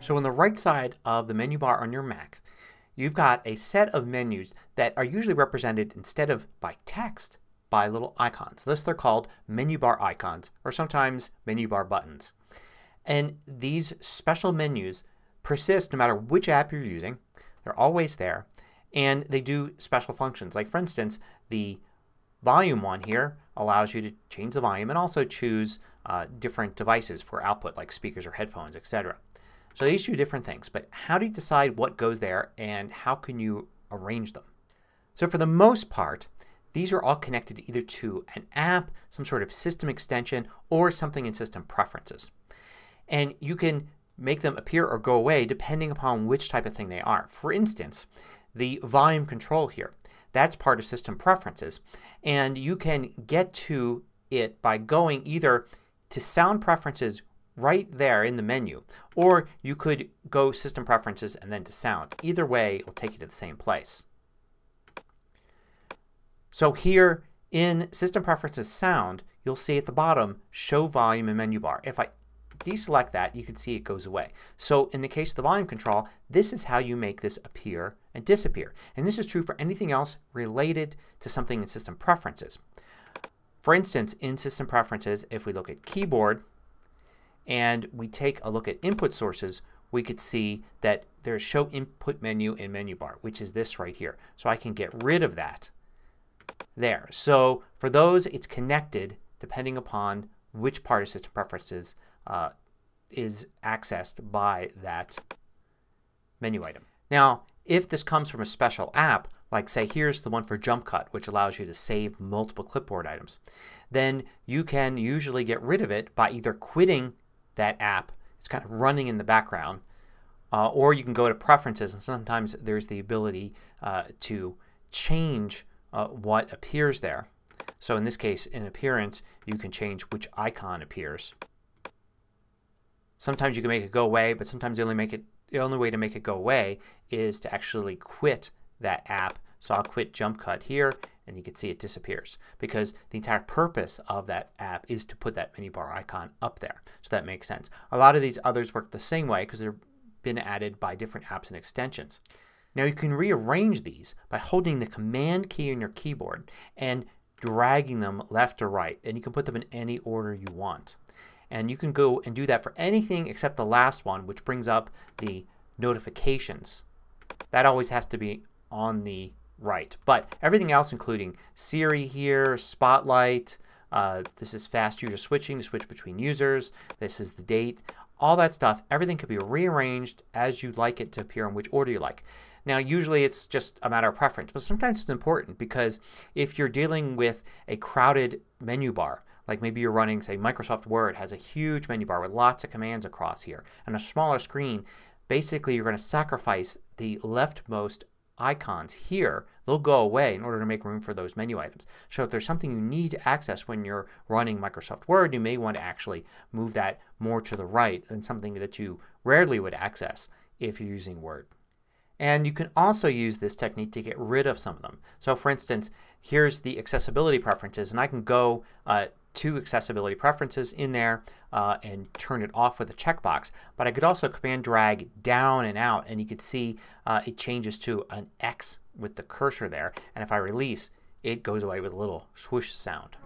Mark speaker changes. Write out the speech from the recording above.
Speaker 1: So on the right side of the menu bar on your Mac you've got a set of menus that are usually represented instead of by text by little icons. Thus they're called menu bar icons or sometimes menu bar buttons. And these special menus persist no matter which app you're using. They're always there and they do special functions. Like for instance the volume one here allows you to change the volume and also choose uh, different devices for output like speakers or headphones etc. So these two different things. But how do you decide what goes there and how can you arrange them? So for the most part these are all connected either to an app, some sort of system extension, or something in System Preferences. And you can make them appear or go away depending upon which type of thing they are. For instance, the volume control here. That's part of System Preferences and you can get to it by going either to Sound Preferences right there in the menu or you could go System Preferences and then to Sound. Either way it will take you to the same place. So here in System Preferences Sound you'll see at the bottom Show Volume and Menu Bar. If I deselect that you can see it goes away. So in the case of the volume control this is how you make this appear and disappear. And this is true for anything else related to something in System Preferences. For instance in System Preferences if we look at Keyboard and we take a look at input sources we could see that there's Show Input Menu in Menu Bar which is this right here. So I can get rid of that there. So for those it's connected depending upon which part of System Preferences uh, is accessed by that menu item. Now if this comes from a special app like say here's the one for Jumpcut which allows you to save multiple clipboard items then you can usually get rid of it by either quitting that app. It's kind of running in the background. Uh, or you can go to preferences and sometimes there's the ability uh, to change uh, what appears there. So in this case in appearance you can change which icon appears. Sometimes you can make it go away but sometimes the only, make it, the only way to make it go away is to actually quit that app. So I'll quit Jumpcut here and you can see it disappears because the entire purpose of that app is to put that menu bar icon up there. So that makes sense. A lot of these others work the same way because they've been added by different apps and extensions. Now you can rearrange these by holding the command key on your keyboard and dragging them left or right and you can put them in any order you want. And you can go and do that for anything except the last one which brings up the notifications. That always has to be on the right. But everything else including Siri here, Spotlight, uh, this is fast user switching to switch between users, this is the date, all that stuff, everything can be rearranged as you like it to appear in which order you like. Now usually it's just a matter of preference but sometimes it's important because if you're dealing with a crowded menu bar like maybe you're running say Microsoft Word has a huge menu bar with lots of commands across here and a smaller screen basically you're going to sacrifice the leftmost icons here, they'll go away in order to make room for those menu items. So if there's something you need to access when you're running Microsoft Word you may want to actually move that more to the right than something that you rarely would access if you're using Word. And you can also use this technique to get rid of some of them. So for instance here's the accessibility preferences and I can go uh, to accessibility preferences in there uh, and turn it off with a checkbox. But I could also command drag down and out and you could see uh, it changes to an X with the cursor there. And if I release it goes away with a little swoosh sound.